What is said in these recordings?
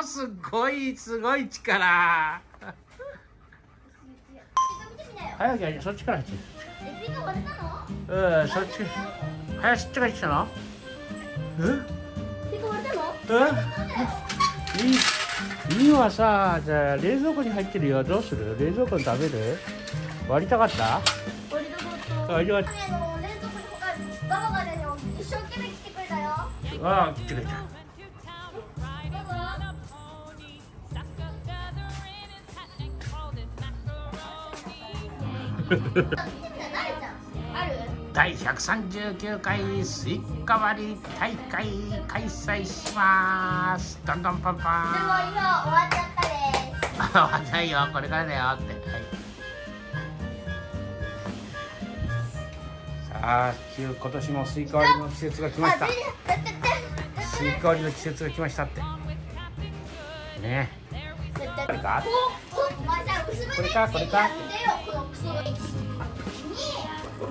あすごいすごい力。早くそっちから入って。え、スイカ割れたの？うんそっち。早そっちから入ってきたの？え？いいいいはさ。じゃあ冷蔵庫に入ってるよ。どうする？冷蔵庫に食べる？割りたかった？割りがとねあの冷蔵庫に他ババがね一生懸命切ってくれたよ。うああ切ってくれた 第139回スイカ割り大会開催します。どんどんパンパン。でも今終わっちゃったです。あわないよこれからだよって、はい、さあ今年もスイカ割りの季節が来ました。スイカ割りの季節が来ましたって。ね。これかこれめかこれか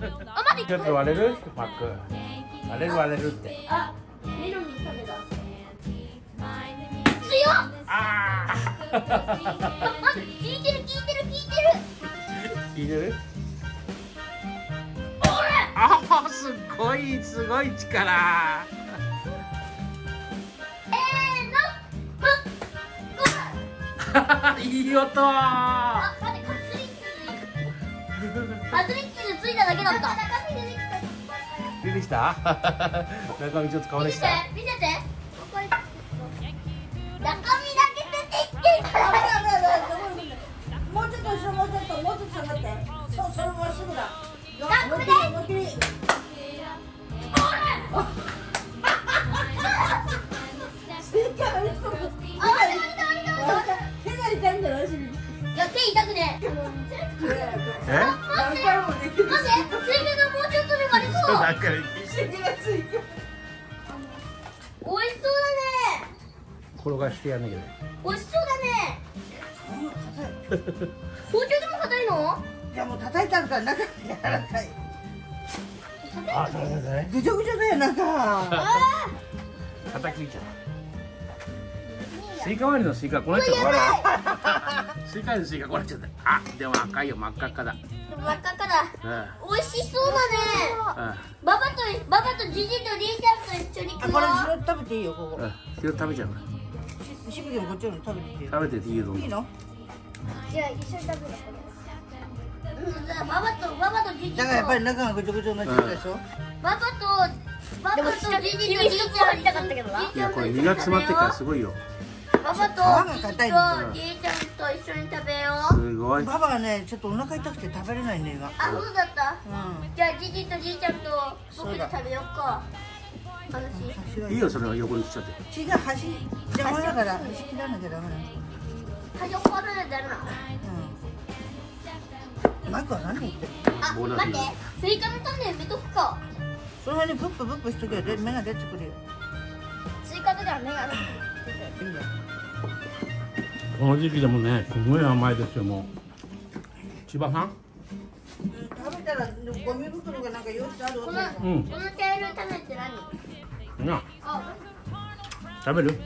音ちょっと割れる？マック割れる割れるってあ、メロンの種だ。強っ。あああ、聞いてる聞いてる聞いてる。聞いてる？おああすごいすごい力えーの。いい音あ、待って、カツリッチ。カツリただけだった。出てきた？中身ちょっと顔でしてた、見てて。中身だけ出てきてた。もうちょっと後ろもうちょっともうちょっと下がってそうそれまっすぐだあこれで思いっきりスイカがいつもあ、割れた割れた割れた割れた。手が痛いんだろ足にいや、手痛くね。えとで割れそう。なんか不思議なスイカ美味しそうだね。転がしてやんなきゃ美味しそうだね。包丁でも硬いの？いやもう叩いてあるから中が柔らかい。あそれそれそれぐちゃぐちゃだよ中。あ叩きついちゃうスイカ割りのスイカこうなっちゃった。あ。スイカ割りのスイカこうなっちゃった。あでも赤いよ真っ赤っかだ真っ赤っかだ。うん。うん美味しそうだね。ババとババとジジとリーちゃんと一緒に食これ。白食べていいよここ。うん。それ食べちゃう。ししぶきもこっちに食べていいよ。食べてていいよいいの？じゃあ一緒に食べる。これ。うん、じゃあババとババとジジと。だからやっぱり中がぐちゃぐちゃになっちゃったでしょ？ババとババとジジとリーちゃんいやこれ身が詰まってっからすごいよババと皮が硬いちゃんと一緒に食べよう。すごいババがねちょっとお腹痛くて食べれないね今あ、そうだった？うんじゃあジジとリーちゃんと僕で食べようか。いいよそれは横にしちゃって血が端邪魔だから端切らなきゃダメなの端っこからだるな。うんマイクは何言ってる？あ、待って。スイカの種埋めとくか。その辺にプッププップしとけよで芽が出てくるよスイカとじゃ目が。いいんだよこの時期でもねすごい甘いですよもう。千葉さん？食べたらゴミ袋がなんか用意してあるわうん。この茶色い種って何？なあ、食べる？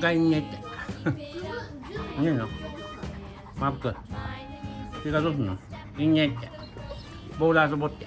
がいいねって。いいの？マック。それがどうすんの？いいねって。ボール遊ぼうって